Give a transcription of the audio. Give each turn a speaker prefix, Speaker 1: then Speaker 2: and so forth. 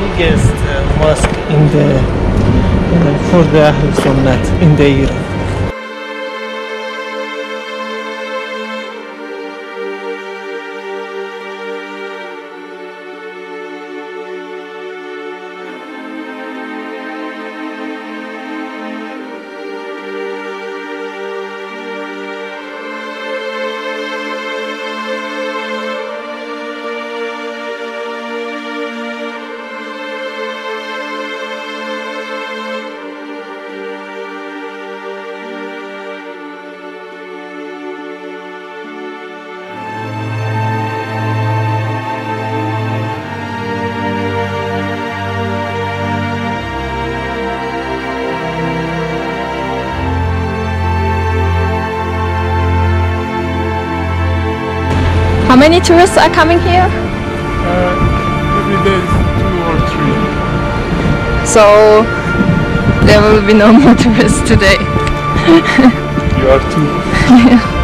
Speaker 1: biggest uh, mosque in the for the Ahl Sunnat in the Iran.
Speaker 2: How many tourists are coming here?
Speaker 3: Uh, every day is two or three.
Speaker 2: So there will be no more tourists today.
Speaker 3: You are two.